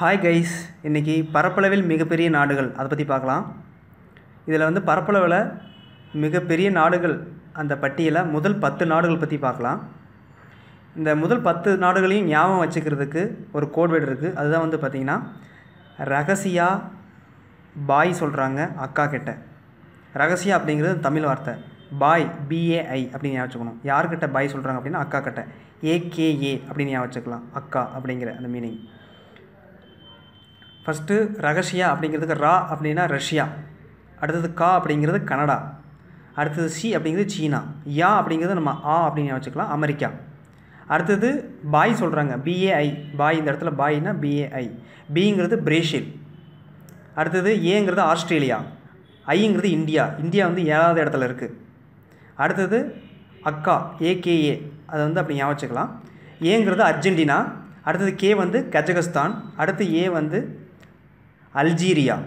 Hi guys இன்றைக்கி பரப்பளவில் மிகப்பெரிய நாடுகள். அதை பற்றி பார்க்கலாம். இதில் வந்து பரப்பளவில் மிகப்பெரிய நாடுகள் அந்த பட்டியலை முதல் பத்து நாடுகள் பற்றி பார்க்கலாம். இந்த முதல் பத்து நாடுகளையும் ஞாபகம் வச்சுக்கிறதுக்கு ஒரு கோட்வேர்டு இருக்குது அதுதான் வந்து பார்த்திங்கன்னா ரகசியா பாய் சொல்கிறாங்க அக்கா கிட்ட. ரகசியா அப்படிங்கிறது தமிழ் வார்த்தை. பாய் பிஏஐ அப்படின்னு ஞாபகம் வச்சுக்கணும். யார்கிட்ட பாய் சொல்கிறாங்க அப்படின்னா அக்கா கிட்ட. ஏகேஏ அப்படின்னு ஞாபகம் வச்சுக்கலாம். அக்கா அப்படிங்கிற அந்த மீனிங் ஃபஸ்ட்டு ரகசியா அப்படிங்கிறதுக்கு ரா அப்படின்னா ரஷ்யா. அடுத்தது கா அப்படிங்கிறது கனடா. அடுத்தது சி அப்படிங்கிறது சீனா. யா அப்படிங்கிறது நம்ம ஆ அப்படின்னு வச்சுக்கலாம் அமெரிக்கா. அடுத்தது பாய் சொல்கிறாங்க பிஏஐ பாய் இந்த இடத்துல பாய்னா பிஏஐ பிங்கிறது பிரேசில். அடுத்தது ஏங்கிறது ஆஸ்திரேலியா. ஐங்கிறது இந்தியா. இந்தியா வந்து ஏழாவது இடத்துல இருக்குது அடுத்தது அக்கா ஏகேஏ அதை வந்து அப்படி ஞாபகம் வச்சுக்கலாம். ஏங்கிறது அர்ஜென்டினா. அடுத்தது கே வந்து கஜகஸ்தான். அடுத்து ஏ வந்து அல்ஜீரியா